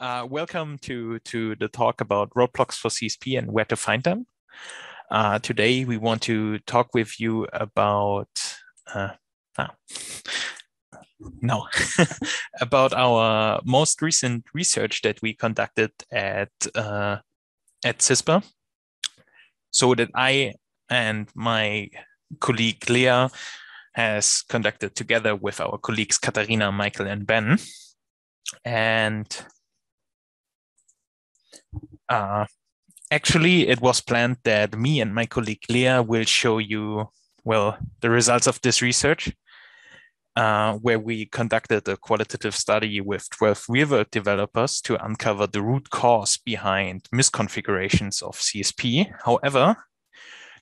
Uh, welcome to, to the talk about roadblocks for CSP and where to find them. Uh, today, we want to talk with you about, uh, ah, no, about our most recent research that we conducted at, uh, at CISPA. So that I and my colleague Leah has conducted together with our colleagues Katarina, Michael, and Ben. And uh, actually, it was planned that me and my colleague Leah will show you, well, the results of this research, uh, where we conducted a qualitative study with 12 real-world developers to uncover the root cause behind misconfigurations of CSP. However,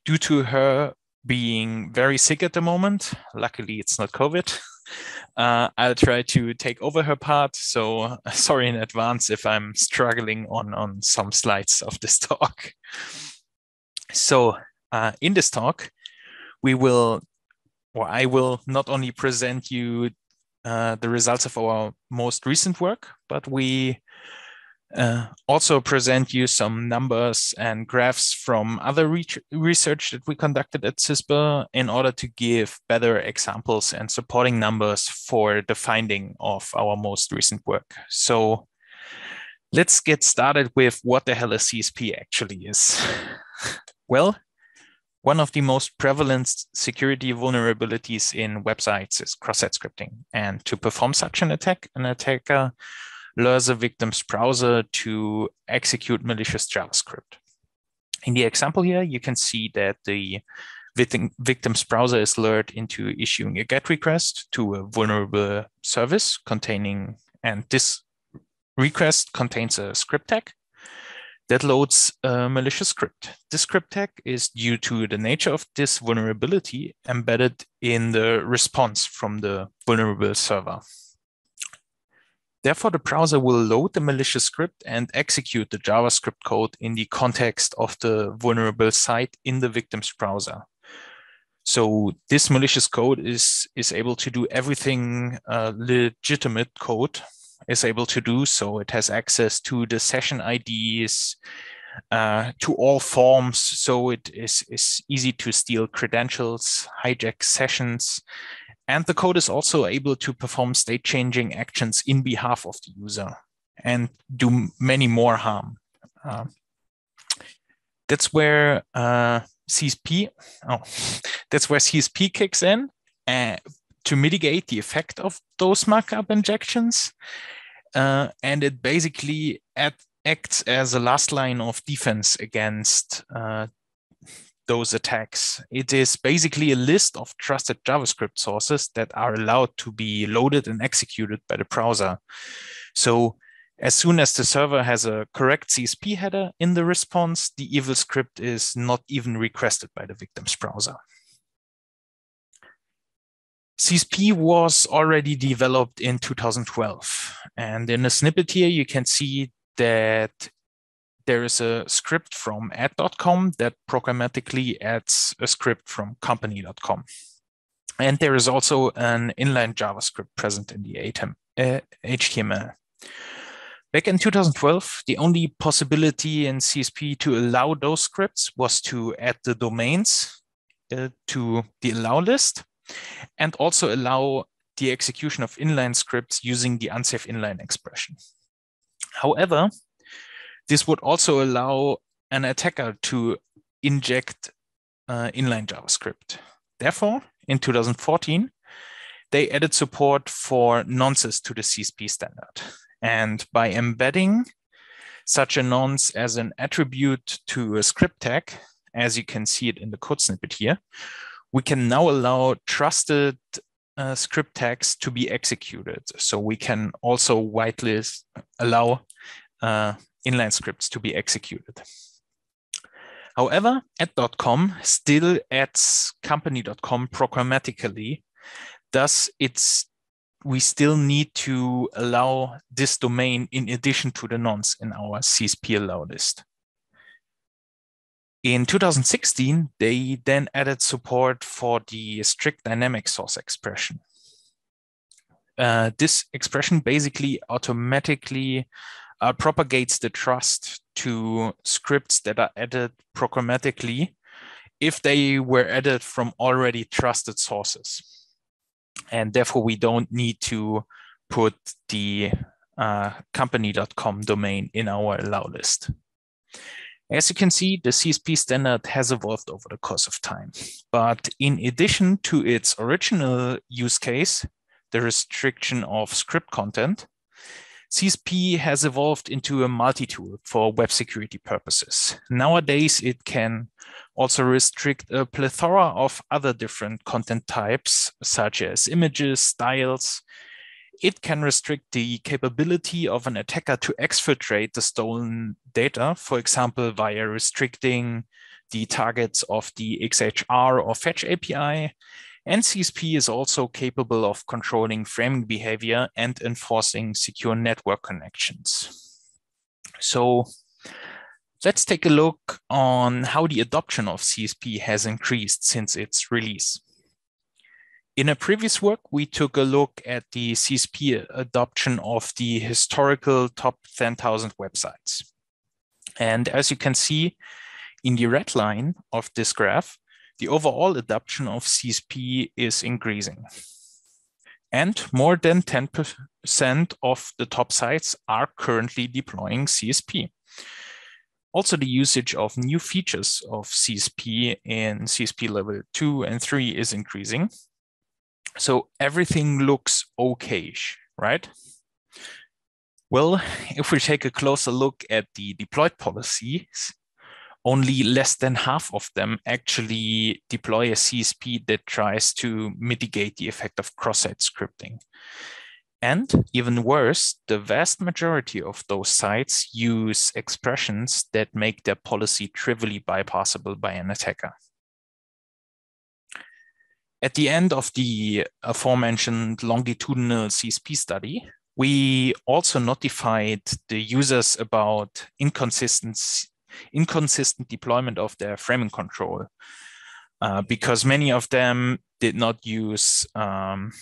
due to her being very sick at the moment, luckily it's not COVID, uh, I'll try to take over her part. So sorry in advance if I'm struggling on, on some slides of this talk. So uh, in this talk, we will, or I will not only present you uh, the results of our most recent work, but we uh, also present you some numbers and graphs from other re research that we conducted at CISPA in order to give better examples and supporting numbers for the finding of our most recent work. So let's get started with what the hell a CSP actually is. well, one of the most prevalent security vulnerabilities in websites is cross-site scripting. And to perform such an attack, an attacker lure the victim's browser to execute malicious JavaScript. In the example here, you can see that the victim's browser is lured into issuing a GET request to a vulnerable service containing, and this request contains a script tag that loads a malicious script. This script tag is due to the nature of this vulnerability embedded in the response from the vulnerable server. Therefore, the browser will load the malicious script and execute the JavaScript code in the context of the vulnerable site in the victim's browser. So this malicious code is, is able to do everything uh, legitimate code is able to do. So it has access to the session IDs, uh, to all forms. So it is, is easy to steal credentials, hijack sessions, and the code is also able to perform state changing actions in behalf of the user and do many more harm. Uh, that's where uh, CSP, oh, that's where CSP kicks in uh, to mitigate the effect of those markup injections. Uh, and it basically acts as a last line of defense against uh, those attacks. It is basically a list of trusted JavaScript sources that are allowed to be loaded and executed by the browser. So as soon as the server has a correct CSP header in the response, the evil script is not even requested by the victim's browser. CSP was already developed in 2012. And in a snippet here, you can see that there is a script from ad.com that programmatically adds a script from company.com. And there is also an inline JavaScript present in the HTML. Uh, Back in 2012, the only possibility in CSP to allow those scripts was to add the domains uh, to the allow list and also allow the execution of inline scripts using the unsafe inline expression. However, this would also allow an attacker to inject uh, inline JavaScript. Therefore, in 2014, they added support for nonces to the CSP standard. And by embedding such a nonce as an attribute to a script tag, as you can see it in the code snippet here, we can now allow trusted uh, script tags to be executed. So we can also whitelist allow uh, inline scripts to be executed. However, ad.com still adds company.com programmatically. Thus, it's we still need to allow this domain in addition to the nonce in our CSP allow list. In 2016, they then added support for the strict dynamic source expression. Uh, this expression basically automatically uh, propagates the trust to scripts that are added programmatically if they were added from already trusted sources. And therefore, we don't need to put the uh, company.com domain in our allow list. As you can see, the CSP standard has evolved over the course of time. But in addition to its original use case, the restriction of script content, CSP has evolved into a multi-tool for web security purposes. Nowadays, it can also restrict a plethora of other different content types, such as images, styles. It can restrict the capability of an attacker to exfiltrate the stolen data, for example, via restricting the targets of the XHR or Fetch API, NCSP is also capable of controlling framing behavior and enforcing secure network connections. So let's take a look on how the adoption of CSP has increased since its release. In a previous work, we took a look at the CSP adoption of the historical top 10,000 websites. And as you can see in the red line of this graph, the overall adoption of CSP is increasing. And more than 10% of the top sites are currently deploying CSP. Also, the usage of new features of CSP in CSP level 2 and 3 is increasing. So everything looks okayish, right? Well, if we take a closer look at the deployed policies, only less than half of them actually deploy a CSP that tries to mitigate the effect of cross-site scripting. And even worse, the vast majority of those sites use expressions that make their policy trivially bypassable by an attacker. At the end of the aforementioned longitudinal CSP study, we also notified the users about inconsistency inconsistent deployment of their framing control uh, because many of them did not use um,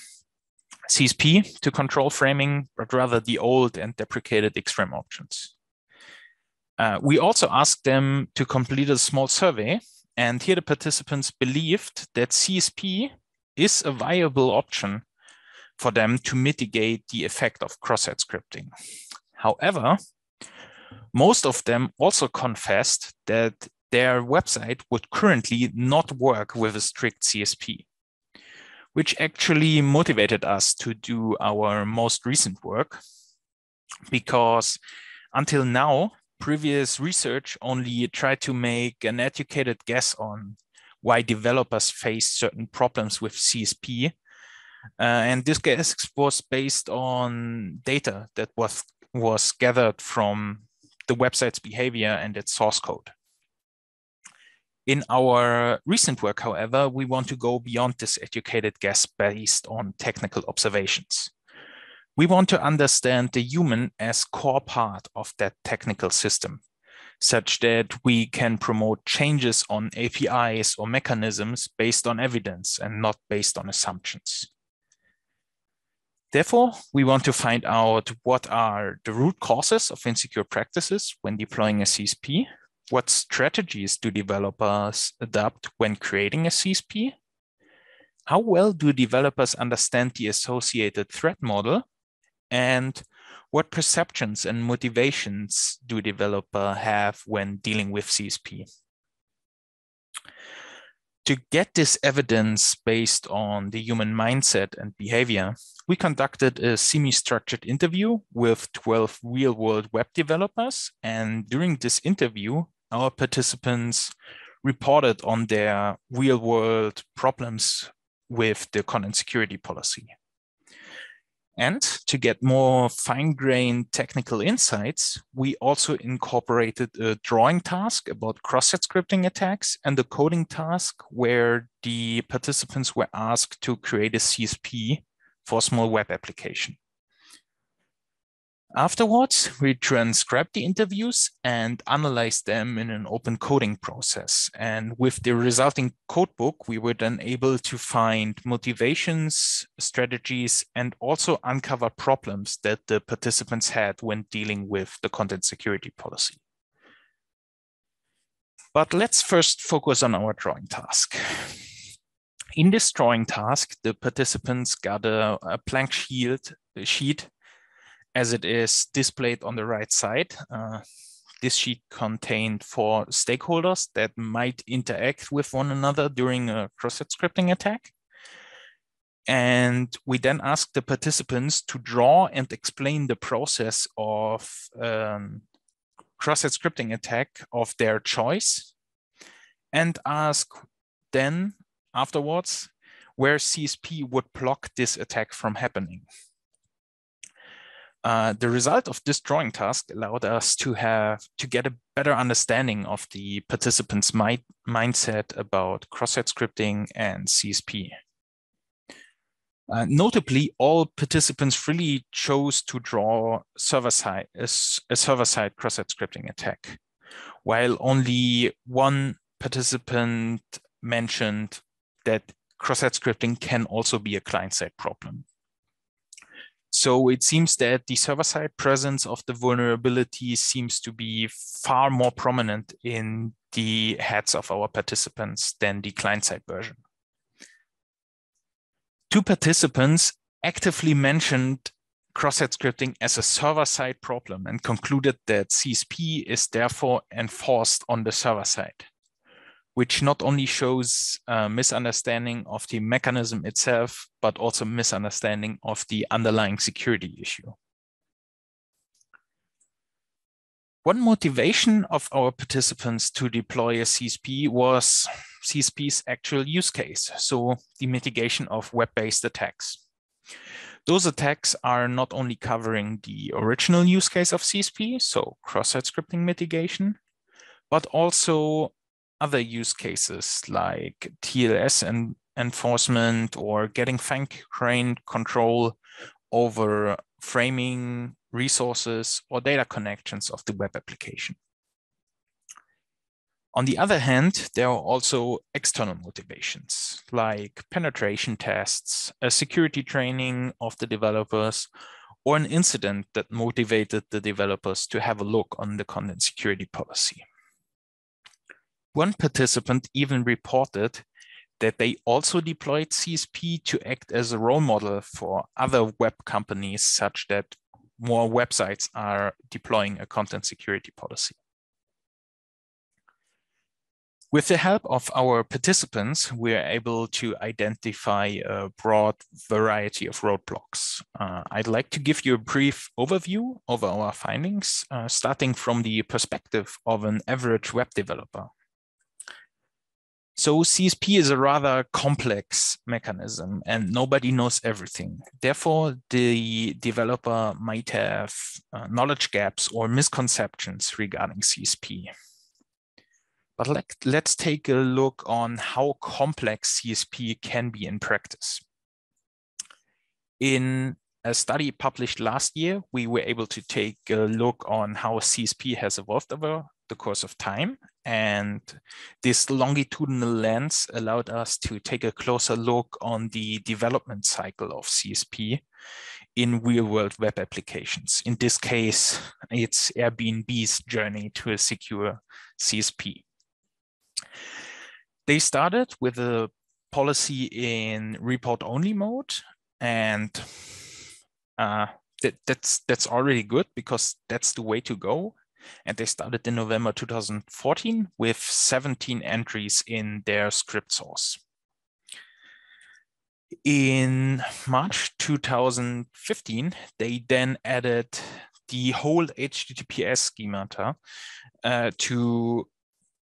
CSP to control framing, but rather the old and deprecated XFrame options. Uh, we also asked them to complete a small survey, and here the participants believed that CSP is a viable option for them to mitigate the effect of cross-site scripting. However, most of them also confessed that their website would currently not work with a strict CSP, which actually motivated us to do our most recent work because until now, previous research only tried to make an educated guess on why developers face certain problems with CSP. Uh, and this guess was based on data that was, was gathered from the website's behavior and its source code. In our recent work, however, we want to go beyond this educated guess based on technical observations. We want to understand the human as core part of that technical system, such that we can promote changes on APIs or mechanisms based on evidence and not based on assumptions. Therefore, we want to find out what are the root causes of insecure practices when deploying a CSP, what strategies do developers adopt when creating a CSP, how well do developers understand the associated threat model, and what perceptions and motivations do developers have when dealing with CSP? To get this evidence based on the human mindset and behavior, we conducted a semi-structured interview with 12 real-world web developers. And during this interview, our participants reported on their real-world problems with the content security policy. And to get more fine-grained technical insights, we also incorporated a drawing task about cross-site scripting attacks and a coding task where the participants were asked to create a CSP for a small web application. Afterwards, we transcribed the interviews and analyzed them in an open coding process. And with the resulting codebook, we were then able to find motivations, strategies, and also uncover problems that the participants had when dealing with the content security policy. But let's first focus on our drawing task. In this drawing task, the participants got a, a blank sheet, sheet as it is displayed on the right side. Uh, this sheet contained four stakeholders that might interact with one another during a cross-site scripting attack. And we then asked the participants to draw and explain the process of um, cross-site scripting attack of their choice and ask then afterwards where CSP would block this attack from happening. Uh, the result of this drawing task allowed us to have to get a better understanding of the participants' mi mindset about cross-site scripting and CSP. Uh, notably, all participants really chose to draw server-side a, a server-side cross-site scripting attack, while only one participant mentioned that cross-site scripting can also be a client-side problem. So it seems that the server-side presence of the vulnerability seems to be far more prominent in the heads of our participants than the client-side version. Two participants actively mentioned cross-site scripting as a server-side problem and concluded that CSP is therefore enforced on the server side which not only shows a misunderstanding of the mechanism itself, but also misunderstanding of the underlying security issue. One motivation of our participants to deploy a CSP was CSP's actual use case, so the mitigation of web-based attacks. Those attacks are not only covering the original use case of CSP, so cross-site scripting mitigation, but also other use cases like TLS and enforcement or getting fine-grained control over framing resources or data connections of the web application. On the other hand, there are also external motivations like penetration tests, a security training of the developers, or an incident that motivated the developers to have a look on the content security policy. One participant even reported that they also deployed CSP to act as a role model for other web companies such that more websites are deploying a content security policy. With the help of our participants, we are able to identify a broad variety of roadblocks. Uh, I'd like to give you a brief overview of our findings, uh, starting from the perspective of an average web developer. So CSP is a rather complex mechanism and nobody knows everything. Therefore, the developer might have uh, knowledge gaps or misconceptions regarding CSP. But let, let's take a look on how complex CSP can be in practice. In a study published last year, we were able to take a look on how CSP has evolved over the course of time. And this longitudinal lens allowed us to take a closer look on the development cycle of CSP in real world web applications. In this case, it's Airbnb's journey to a secure CSP. They started with a policy in report only mode and uh, that, that's that's already good because that's the way to go and they started in November 2014 with 17 entries in their script source. In March 2015, they then added the whole HTTPS schemata uh, to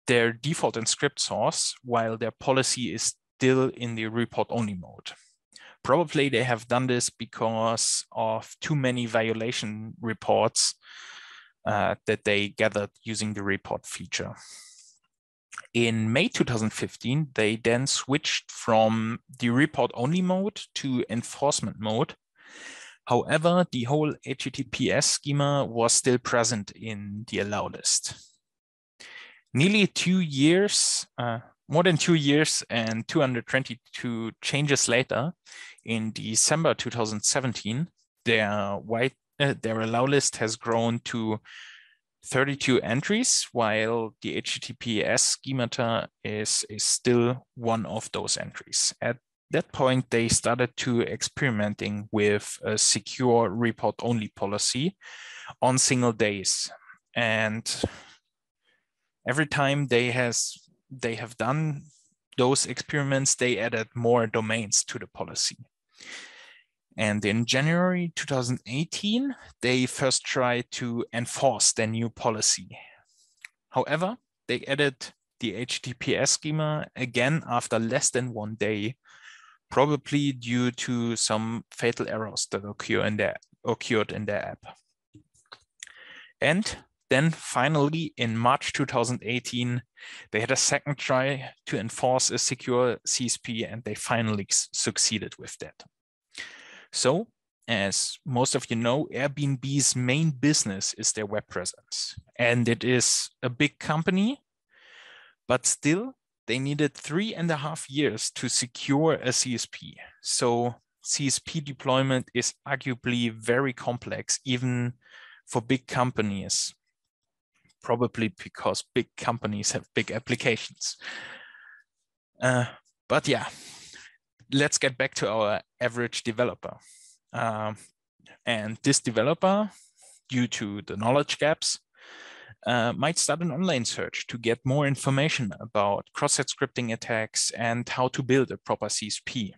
their default and script source, while their policy is still in the report only mode. Probably they have done this because of too many violation reports uh, that they gathered using the report feature. In May 2015, they then switched from the report only mode to enforcement mode. However, the whole HTTPS schema was still present in the allow list. Nearly two years, uh, more than two years and 222 changes later, in December 2017, their white uh, their allow list has grown to 32 entries, while the HTTPS schemata is, is still one of those entries. At that point, they started to experimenting with a secure report only policy on single days. And every time they has they have done those experiments, they added more domains to the policy. And in January 2018, they first tried to enforce their new policy. However, they added the HTTPS schema again after less than one day, probably due to some fatal errors that occur in their, occurred in their app. And then finally, in March 2018, they had a second try to enforce a secure CSP and they finally succeeded with that. So as most of you know, Airbnb's main business is their web presence. And it is a big company, but still they needed three and a half years to secure a CSP. So CSP deployment is arguably very complex, even for big companies probably because big companies have big applications. Uh, but yeah, let's get back to our average developer. Um, and this developer, due to the knowledge gaps, uh, might start an online search to get more information about cross-site scripting attacks and how to build a proper CSP.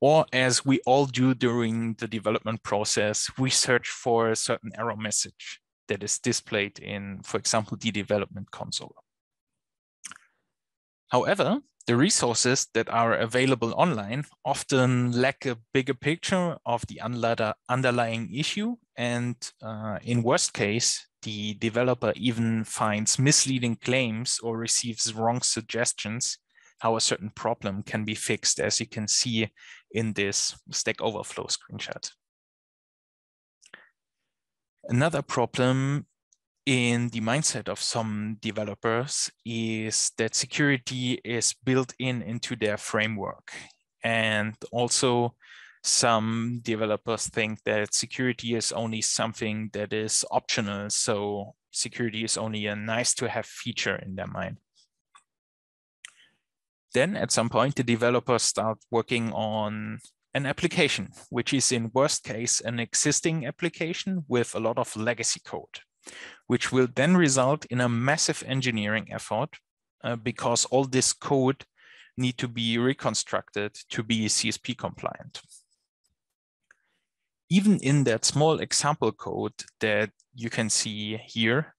Or as we all do during the development process, we search for a certain error message that is displayed in, for example, the development console. However, the resources that are available online often lack a bigger picture of the underlying issue. And uh, in worst case, the developer even finds misleading claims or receives wrong suggestions how a certain problem can be fixed, as you can see in this Stack Overflow screenshot. Another problem in the mindset of some developers is that security is built in into their framework. And also some developers think that security is only something that is optional. So security is only a nice to have feature in their mind. Then at some point, the developers start working on an application, which is in worst case an existing application with a lot of legacy code, which will then result in a massive engineering effort uh, because all this code need to be reconstructed to be CSP compliant. Even in that small example code that you can see here,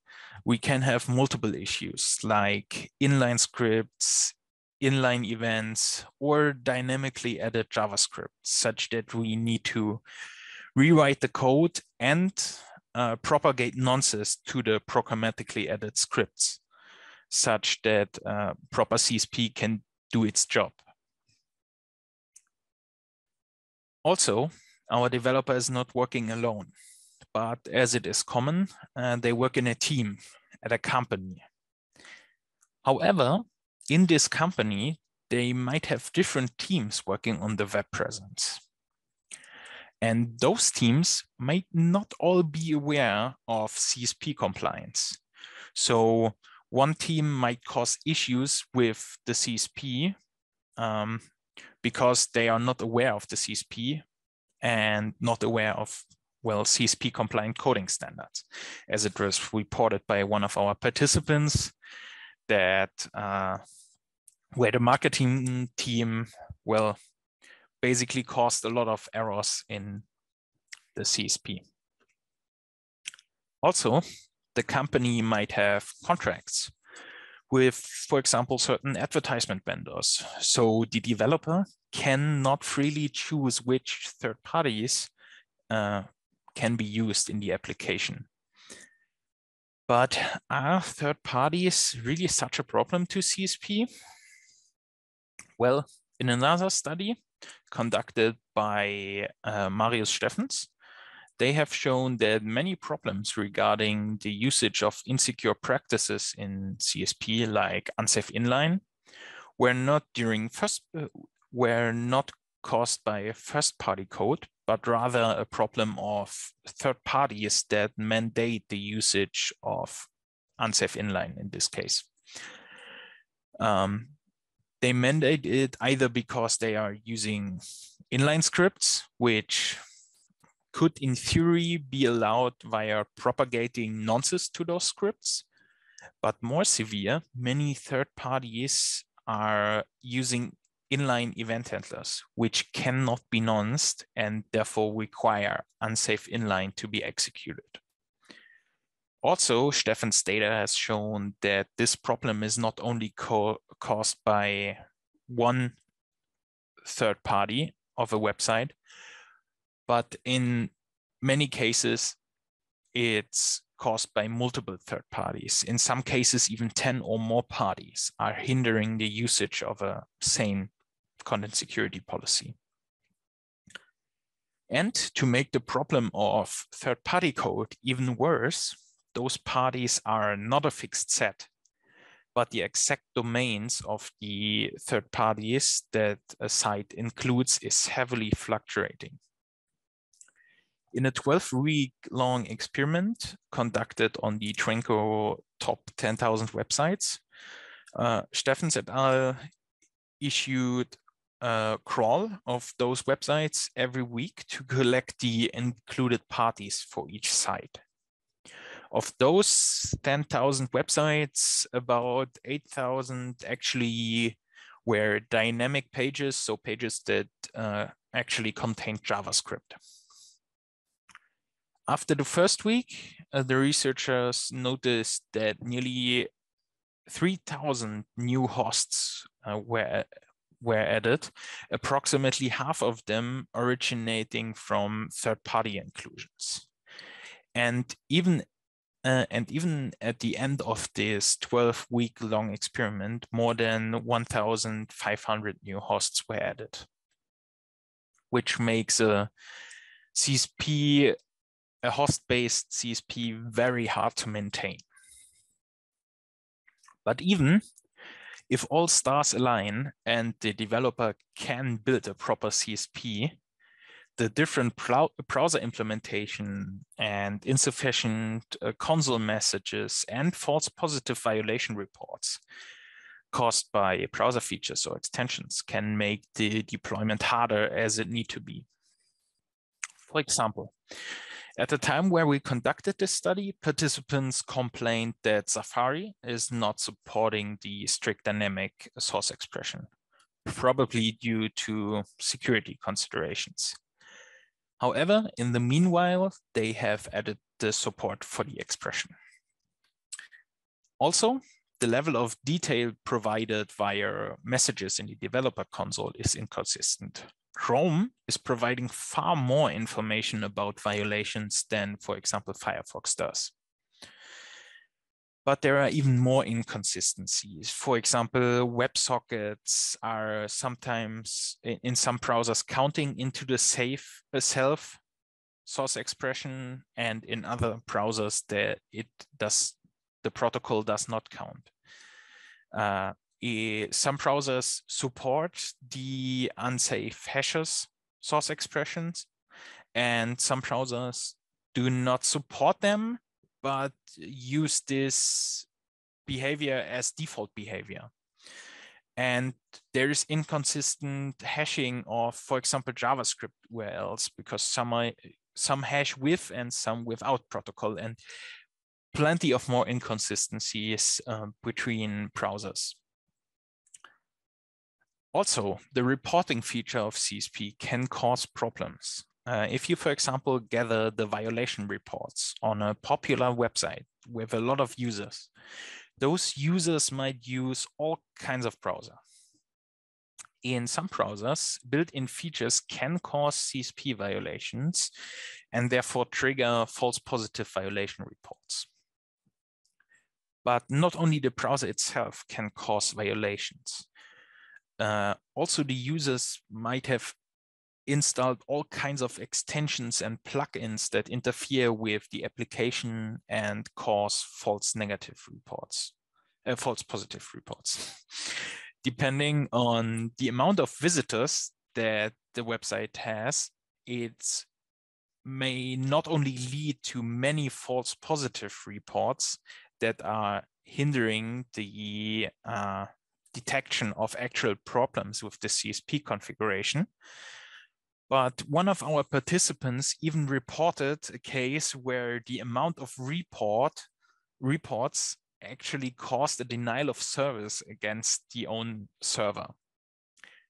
we can have multiple issues like inline scripts, inline events or dynamically added JavaScript such that we need to rewrite the code and uh, propagate nonces to the programmatically added scripts such that uh, proper CSP can do its job. Also, our developer is not working alone, but as it is common, uh, they work in a team at a company. However, in this company, they might have different teams working on the web presence. And those teams might not all be aware of CSP compliance. So one team might cause issues with the CSP um, because they are not aware of the CSP and not aware of, well, CSP compliant coding standards. As it was reported by one of our participants that uh, where the marketing team, well, basically caused a lot of errors in the CSP. Also, the company might have contracts with, for example, certain advertisement vendors. So the developer cannot freely choose which third parties uh, can be used in the application. But are third parties really such a problem to CSP? Well, in another study conducted by uh, Marius Steffens, they have shown that many problems regarding the usage of insecure practices in CSP, like unsafe inline, were not during first uh, were not caused by first-party code, but rather a problem of third parties that mandate the usage of unsafe inline in this case. Um, they mandate it either because they are using inline scripts, which could in theory be allowed via propagating nonces to those scripts. But more severe, many third parties are using inline event handlers, which cannot be nonced and therefore require unsafe inline to be executed. Also, Stefan's data has shown that this problem is not only co caused by one third party of a website, but in many cases, it's caused by multiple third parties. In some cases, even 10 or more parties are hindering the usage of a sane content security policy. And to make the problem of third party code even worse, those parties are not a fixed set, but the exact domains of the third parties that a site includes is heavily fluctuating. In a 12 week long experiment conducted on the Tranco top 10,000 websites, uh, Steffens et al. issued a crawl of those websites every week to collect the included parties for each site. Of those 10,000 websites, about 8,000 actually were dynamic pages, so pages that uh, actually contained JavaScript. After the first week, uh, the researchers noticed that nearly 3,000 new hosts uh, were, were added, approximately half of them originating from third-party inclusions. And even uh, and even at the end of this 12 week long experiment, more than 1,500 new hosts were added, which makes a CSP a host-based CSP very hard to maintain. But even if all stars align and the developer can build a proper CSP, the different browser implementation and insufficient uh, console messages and false positive violation reports caused by browser features or extensions can make the deployment harder as it need to be. For example, at the time where we conducted this study, participants complained that Safari is not supporting the strict dynamic source expression, probably due to security considerations. However, in the meanwhile, they have added the support for the expression. Also, the level of detail provided via messages in the developer console is inconsistent. Chrome is providing far more information about violations than, for example, Firefox does. But there are even more inconsistencies. For example, WebSockets are sometimes in some browsers counting into the safe uh, self source expression, and in other browsers that it does the protocol does not count. Uh, some browsers support the unsafe hashes source expressions, and some browsers do not support them, but use this behavior as default behavior. And there is inconsistent hashing of, for example, JavaScript URLs because some are, some hash with and some without protocol, and plenty of more inconsistencies uh, between browsers. Also, the reporting feature of CSP can cause problems. Uh, if you, for example, gather the violation reports on a popular website with a lot of users, those users might use all kinds of browser. In some browsers, built-in features can cause CSP violations and therefore trigger false positive violation reports. But not only the browser itself can cause violations. Uh, also, the users might have installed all kinds of extensions and plugins that interfere with the application and cause false negative reports, uh, false positive reports. Depending on the amount of visitors that the website has, it may not only lead to many false positive reports that are hindering the uh, detection of actual problems with the CSP configuration. But one of our participants even reported a case where the amount of report reports actually caused a denial of service against the own server.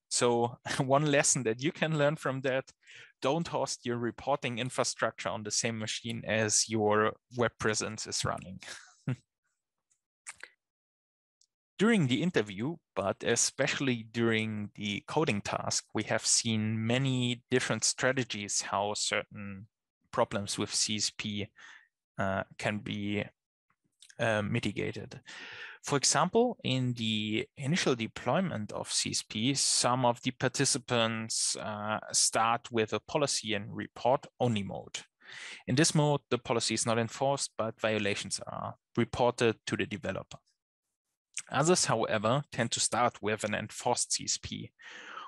So one lesson that you can learn from that, don't host your reporting infrastructure on the same machine as your web presence is running. during the interview, but especially during the coding task, we have seen many different strategies how certain problems with CSP uh, can be uh, mitigated. For example, in the initial deployment of CSP, some of the participants uh, start with a policy and report only mode. In this mode, the policy is not enforced, but violations are reported to the developer. Others, however, tend to start with an enforced CSP,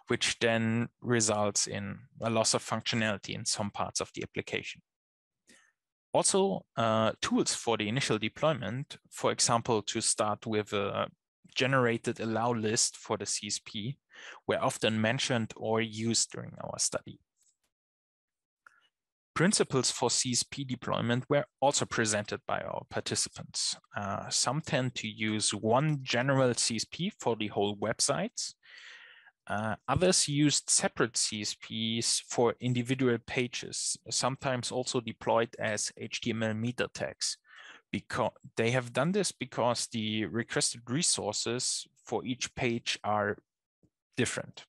which then results in a loss of functionality in some parts of the application. Also, uh, tools for the initial deployment, for example, to start with a generated allow list for the CSP, were often mentioned or used during our study. Principles for CSP deployment were also presented by our participants. Uh, some tend to use one general CSP for the whole websites. Uh, others used separate CSPs for individual pages, sometimes also deployed as HTML meta tags. Because they have done this because the requested resources for each page are different.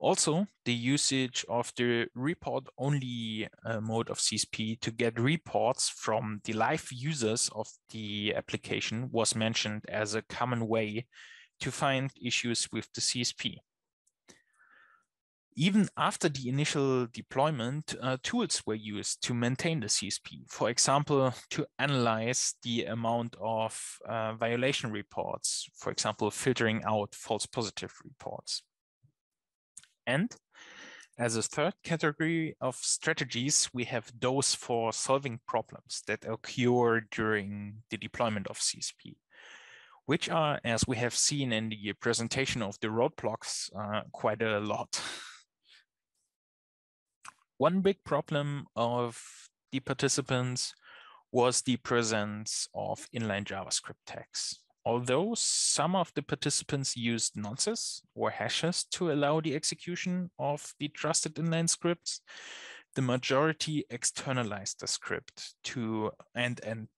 Also, the usage of the report only uh, mode of CSP to get reports from the live users of the application was mentioned as a common way to find issues with the CSP. Even after the initial deployment, uh, tools were used to maintain the CSP. For example, to analyze the amount of uh, violation reports, for example, filtering out false positive reports. And as a third category of strategies, we have those for solving problems that occur during the deployment of CSP, which are, as we have seen in the presentation of the roadblocks, uh, quite a lot. One big problem of the participants was the presence of inline JavaScript tags. Although some of the participants used nonces or hashes to allow the execution of the trusted inline scripts, the majority externalized the script to and, and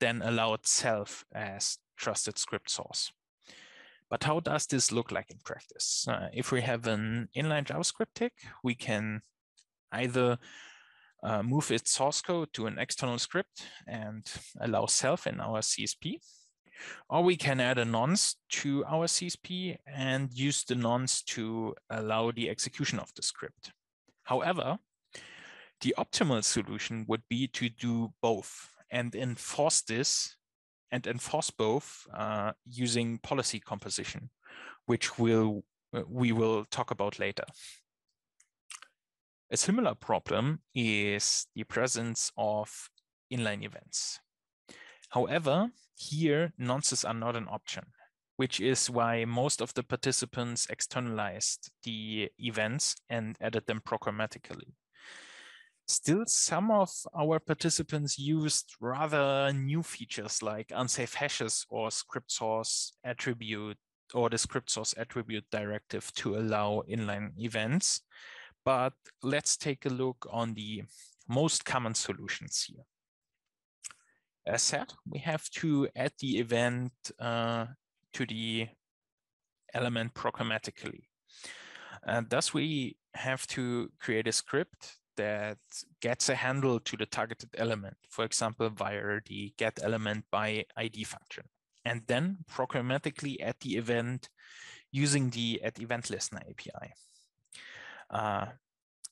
then allowed self as trusted script source. But how does this look like in practice? Uh, if we have an inline JavaScript tag, we can either uh, move its source code to an external script and allow self in our CSP, or we can add a nonce to our CSP and use the nonce to allow the execution of the script. However, the optimal solution would be to do both and enforce this and enforce both uh, using policy composition, which we'll, we will talk about later. A similar problem is the presence of inline events. However, here nonces are not an option, which is why most of the participants externalized the events and added them programmatically. Still, some of our participants used rather new features like unsafe hashes or script source attribute or the script source attribute directive to allow inline events. But let's take a look on the most common solutions here as said, we have to add the event uh, to the element programmatically. And thus we have to create a script that gets a handle to the targeted element, for example, via the get element by ID function, and then programmatically add the event using the add event listener API. Uh,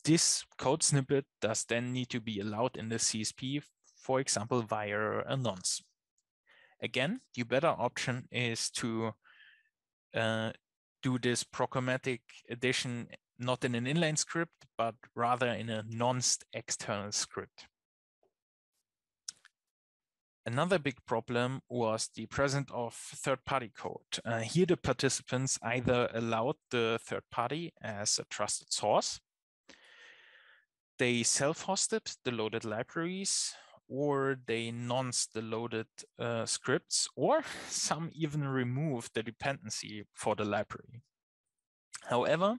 this code snippet does then need to be allowed in the CSP, for example, via a nonce. Again, the better option is to uh, do this programmatic addition not in an inline script, but rather in a nonced external script. Another big problem was the presence of third-party code. Uh, here, the participants either allowed the third party as a trusted source, they self-hosted the loaded libraries, or they nonced the loaded uh, scripts, or some even remove the dependency for the library. However,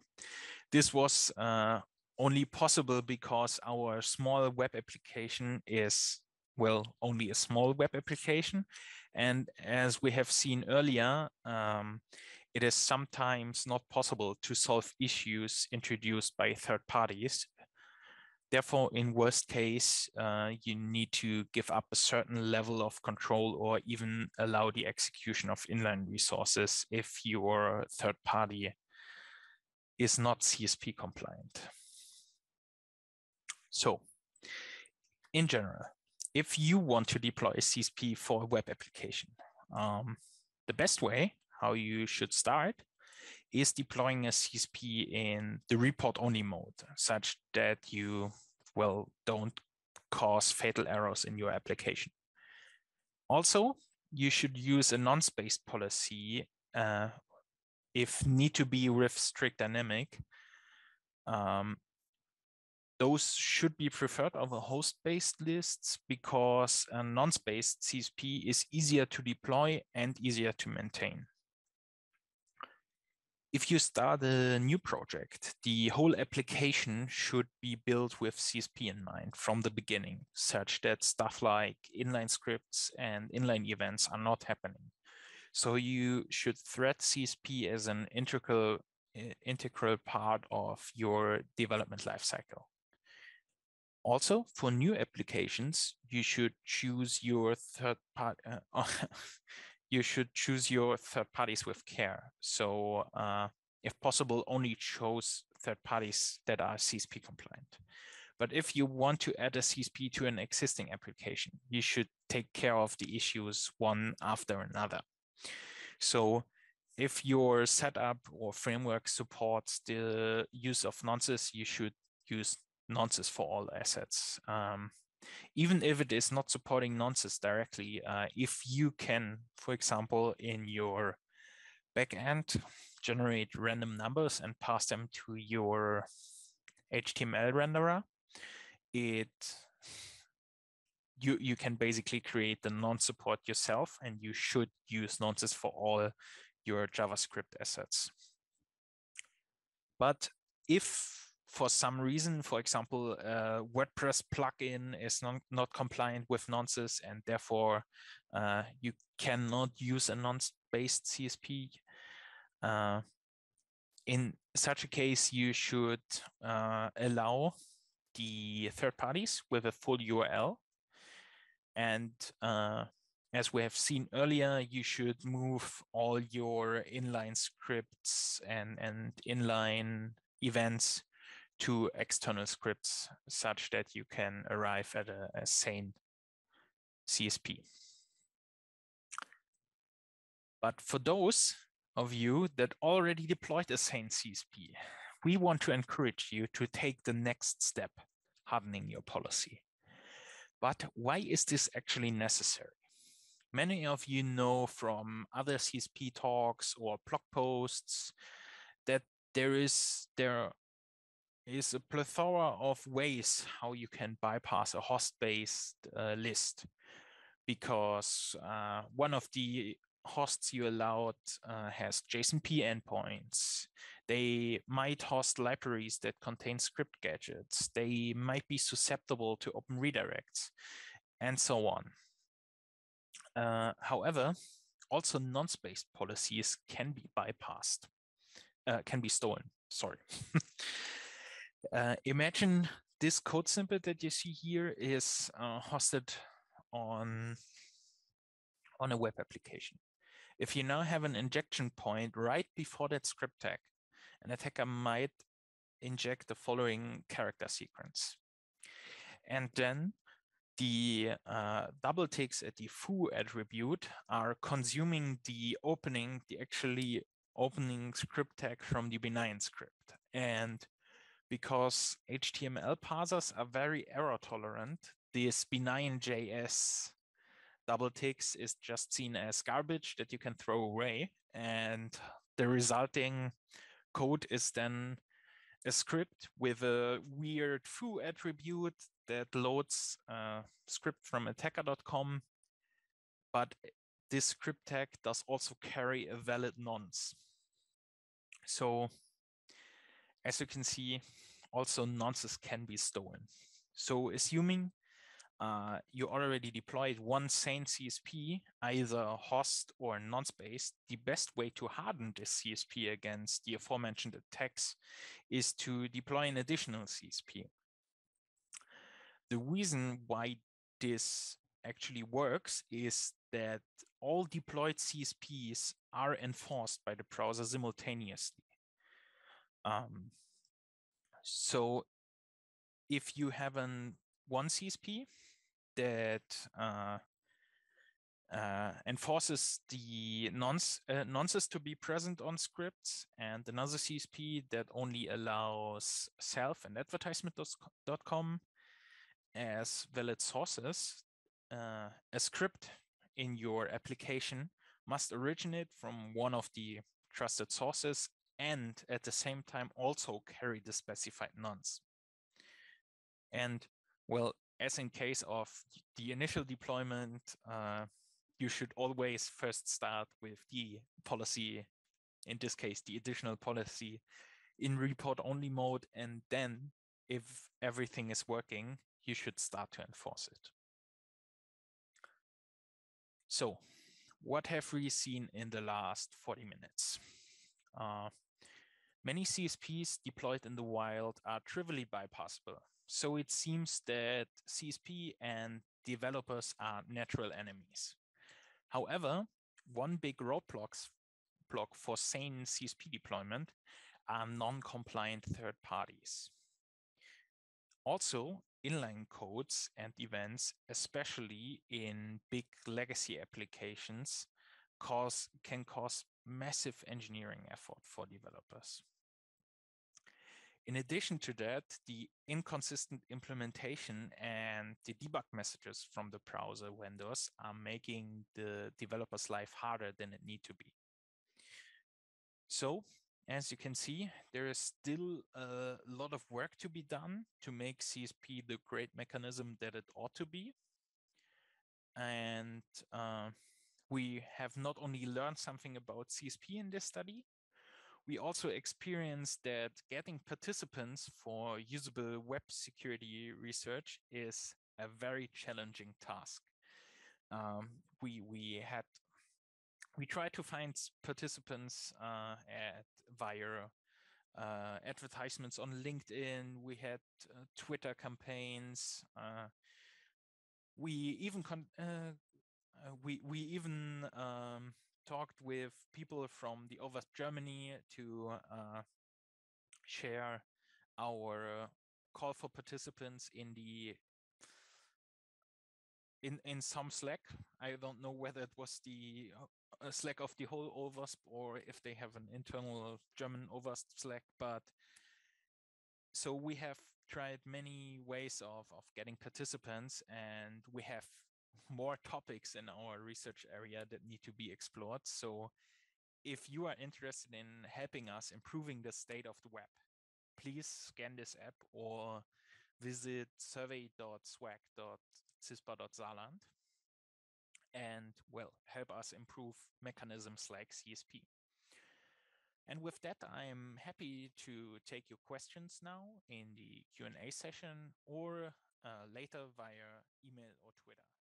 this was uh, only possible because our small web application is well, only a small web application. And as we have seen earlier, um, it is sometimes not possible to solve issues introduced by third parties. Therefore, in worst case, uh, you need to give up a certain level of control or even allow the execution of inline resources if your third party is not CSP compliant. So in general, if you want to deploy a CSP for a web application, um, the best way how you should start is deploying a CSP in the report only mode, such that you, well, don't cause fatal errors in your application. Also, you should use a nonce-based policy uh, if need to be with strict dynamic um, those should be preferred over host-based lists because a nonce-based CSP is easier to deploy and easier to maintain. If you start a new project, the whole application should be built with CSP in mind from the beginning, such that stuff like inline scripts and inline events are not happening. So you should thread CSP as an integral integral part of your development lifecycle. Also, for new applications, you should choose your third part. Uh, you should choose your third parties with care. So, uh, if possible, only choose third parties that are CSP compliant. But if you want to add a CSP to an existing application, you should take care of the issues one after another. So if your setup or framework supports the use of nonces, you should use nonces for all assets. Um, even if it is not supporting nonces directly, uh, if you can, for example, in your backend, generate random numbers and pass them to your HTML renderer, it you you can basically create the nonce support yourself, and you should use nonces for all your JavaScript assets. But if for some reason, for example, a WordPress plugin is non, not compliant with nonces and therefore uh, you cannot use a nonce-based CSP. Uh, in such a case, you should uh, allow the third parties with a full URL. And uh, as we have seen earlier, you should move all your inline scripts and, and inline events to external scripts such that you can arrive at a, a sane CSP. But for those of you that already deployed a sane CSP, we want to encourage you to take the next step, hardening your policy. But why is this actually necessary? Many of you know from other CSP talks or blog posts that there is there is a plethora of ways how you can bypass a host-based uh, list because uh, one of the hosts you allowed uh, has JSONP endpoints. They might host libraries that contain script gadgets. They might be susceptible to open redirects and so on. Uh, however, also nonce-based policies can be bypassed, uh, can be stolen, sorry. Uh, imagine this code snippet that you see here is uh, hosted on, on a web application. If you now have an injection point right before that script tag, an attacker might inject the following character sequence. And then the uh, double ticks at the foo attribute are consuming the opening, the actually opening script tag from the benign script. And because HTML parsers are very error tolerant, this benign JS double ticks is just seen as garbage that you can throw away. And the resulting code is then a script with a weird foo attribute that loads a script from attacker.com. But this script tag does also carry a valid nonce. So as you can see, also nonces can be stolen. So assuming uh, you already deployed one sane CSP, either host or nonce-based, the best way to harden this CSP against the aforementioned attacks is to deploy an additional CSP. The reason why this actually works is that all deployed CSPs are enforced by the browser simultaneously. Um, so if you have an one CSP that uh, uh, enforces the nonce, uh, nonces to be present on scripts and another CSP that only allows self and advertisement.com as valid sources, uh, a script in your application must originate from one of the trusted sources and at the same time also carry the specified nonce. And well, as in case of the initial deployment, uh, you should always first start with the policy, in this case, the additional policy in report only mode. And then if everything is working, you should start to enforce it. So what have we seen in the last 40 minutes? Uh, many CSPs deployed in the wild are trivially bypassable. So it seems that CSP and developers are natural enemies. However, one big roadblock block for sane CSP deployment are non-compliant third parties. Also, inline codes and events, especially in big legacy applications, cause can cause massive engineering effort for developers. In addition to that, the inconsistent implementation and the debug messages from the browser vendors are making the developer's life harder than it need to be. So as you can see, there is still a lot of work to be done to make CSP the great mechanism that it ought to be. And uh, we have not only learned something about CSP in this study, we also experienced that getting participants for usable web security research is a very challenging task. Um, we we had we tried to find participants uh, at via uh, advertisements on LinkedIn. We had uh, Twitter campaigns. Uh, we even uh, uh, we we even um, talked with people from the OWASP Germany to uh, share our call for participants in the in in some Slack. I don't know whether it was the uh, Slack of the whole OWASP or if they have an internal German OWASP Slack, but so we have tried many ways of, of getting participants and we have more topics in our research area that need to be explored. So if you are interested in helping us improving the state of the web, please scan this app or visit survey.swag.cispa.saarland and well, help us improve mechanisms like CSP. And with that, I'm happy to take your questions now in the Q&A session or uh, later via email or Twitter.